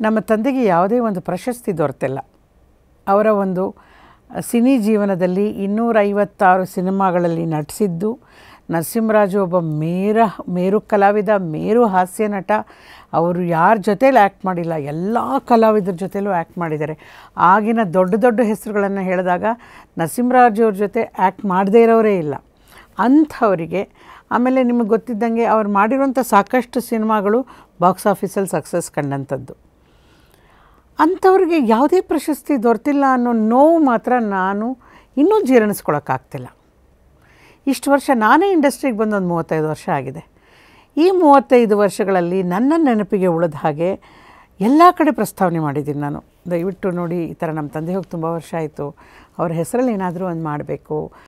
ನಮ್ಮ ತಂದೆಗೆ ಯಾವುದೇ ಒಂದು ಪ್ರಶಸ್ತಿ ದೊರೆತಿಲ್ಲ. ಅವರ ಒಂದು ಸಿನಿ ಜೀವನದಲ್ಲಿ ಇನ್ನೂರೈವತ್ತಾರು ಸಿನಿಮಾಗಳಲ್ಲಿ ನಟಿಸಿದ್ದು, ನರಸಿಂಹರಾಜು ಒಬ್ಬ ಮೇರ, ಮೇರು ಕಲಾವಿದ, ಮೇರು ಹಾಸ್ಯ ನಟ. ಅವರು ಯಾರ ಜೊತೇಲಿ ಆ್ಯಕ್ಟ್ ಮಾಡಿಲ್ಲ. ಎಲ್ಲ ಕಲಾವಿದರ ಜೊತೆಲೂ ಆ್ಯಕ್ಟ್ ಮಾಡಿದ್ದಾರೆ. ಆಗಿನ ದೊಡ್ಡ ದೊಡ್ಡ ಹೆಸರುಗಳನ್ನು ಹೇಳಿದಾಗ ನರಸಿಂಹರಾಜು ಅವ್ರ ಜೊತೆ ಆ್ಯಕ್ಟ್ ಮಾಡದೇ ಇರೋರೇ ಇಲ್ಲ. ಅಂಥವರಿಗೆ, ಆಮೇಲೆ ನಿಮಗೆ ಗೊತ್ತಿದ್ದಂಗೆ ಅವ್ರು ಮಾಡಿರುವಂಥ ಸಾಕಷ್ಟು ಸಿನಿಮಾಗಳು ಬಾಕ್ಸ್ ಆಫೀಸಲ್ಲಿ ಸಕ್ಸಸ್ ಕಂಡಂಥದ್ದು. ಅಂಥವ್ರಿಗೆ ಯಾವುದೇ ಪ್ರಶಸ್ತಿ ದೊರೆತಿಲ್ಲ ಅನ್ನೋ ನೋವು ಮಾತ್ರ ನಾನು ಇನ್ನೂ ಜೀರ್ಣಿಸ್ಕೊಳಕ್ಕಾಗ್ತಿಲ್ಲ. ಇಷ್ಟು ವರ್ಷ ನಾನೇ ಇಂಡಸ್ಟ್ರಿಗೆ ಬಂದೊಂದು ಮೂವತ್ತೈದು ವರ್ಷ ಆಗಿದೆ. ಈ ಮೂವತ್ತೈದು ವರ್ಷಗಳಲ್ಲಿ ನನ್ನ ನೆನಪಿಗೆ ಉಳಿದ ಹಾಗೆ ಎಲ್ಲ ಕಡೆ ಪ್ರಸ್ತಾವನೆ ಮಾಡಿದ್ದೀನಿ ನಾನು. ದಯವಿಟ್ಟು ನೋಡಿ ಈ ಥರ ನಮ್ಮ ತಂದೆ ಹೋಗಿ ತುಂಬ ವರ್ಷ ಆಯಿತು. ಅವ್ರ ಹೆಸರಲ್ಲಿ ಏನಾದರೂ ಒಂದು ಮಾಡಬೇಕು.